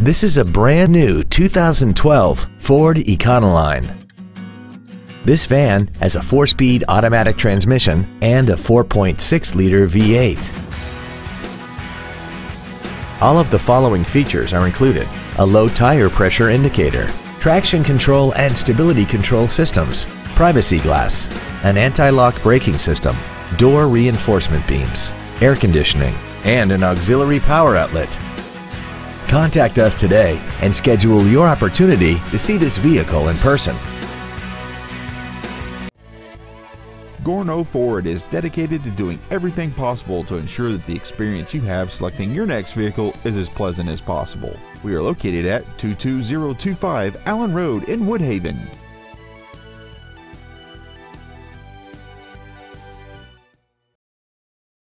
This is a brand new 2012 Ford Econoline. This van has a 4-speed automatic transmission and a 4.6-liter V8. All of the following features are included. A low tire pressure indicator, traction control and stability control systems, privacy glass, an anti-lock braking system, door reinforcement beams, air conditioning, and an auxiliary power outlet. Contact us today and schedule your opportunity to see this vehicle in person. Gorno Ford is dedicated to doing everything possible to ensure that the experience you have selecting your next vehicle is as pleasant as possible. We are located at 22025 Allen Road in Woodhaven.